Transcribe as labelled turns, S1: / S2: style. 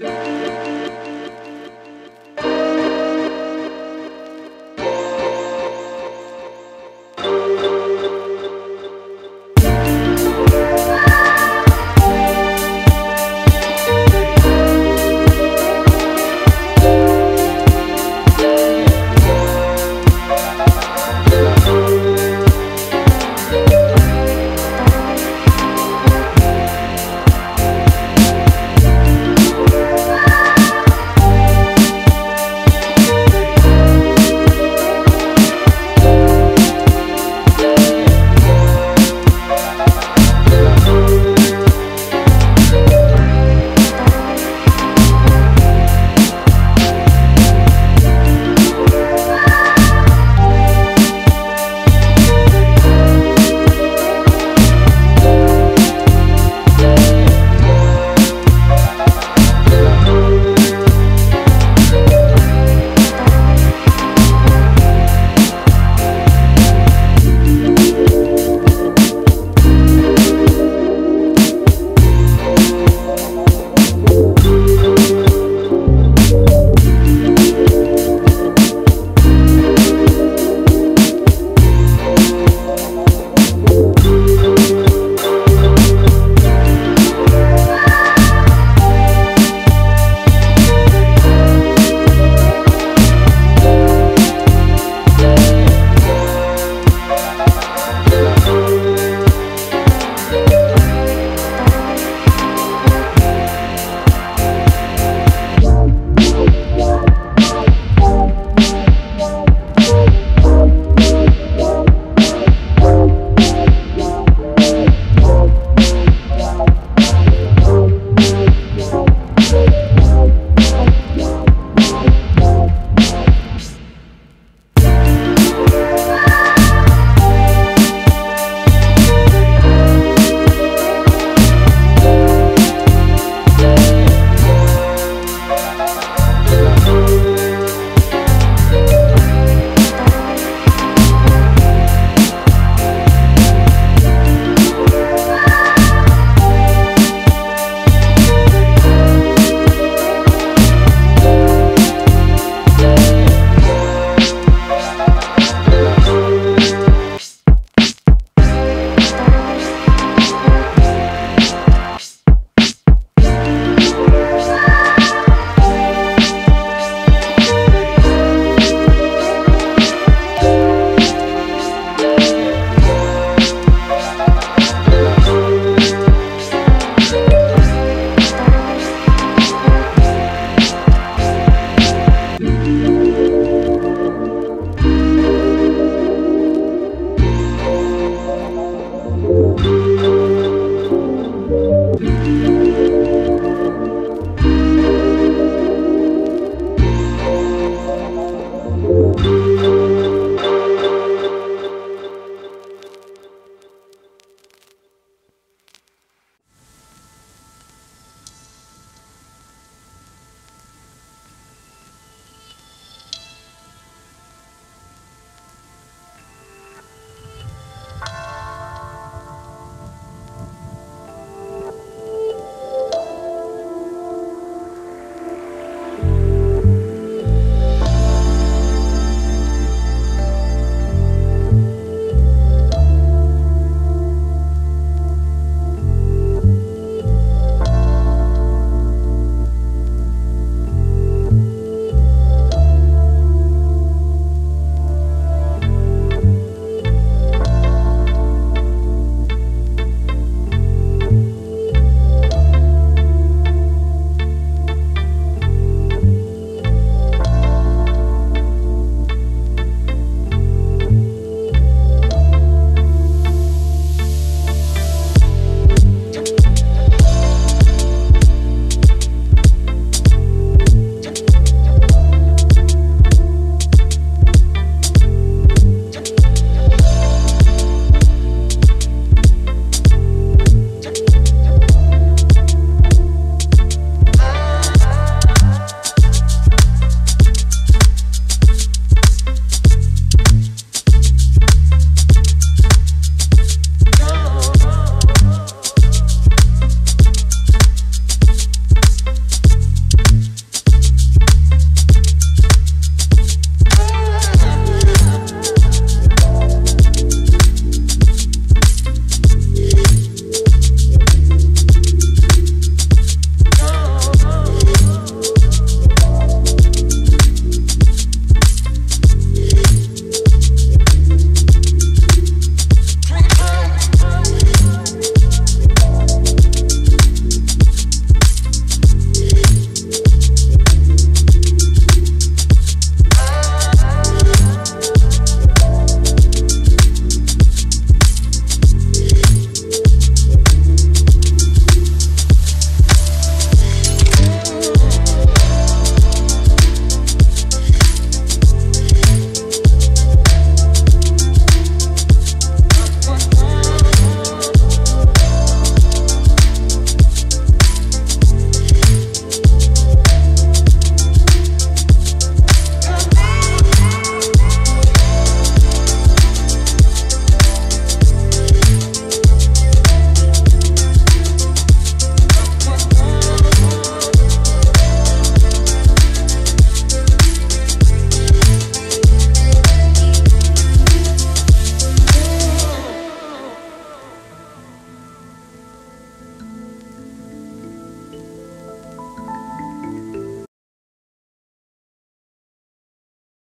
S1: Yeah.